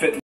fit